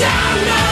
down now.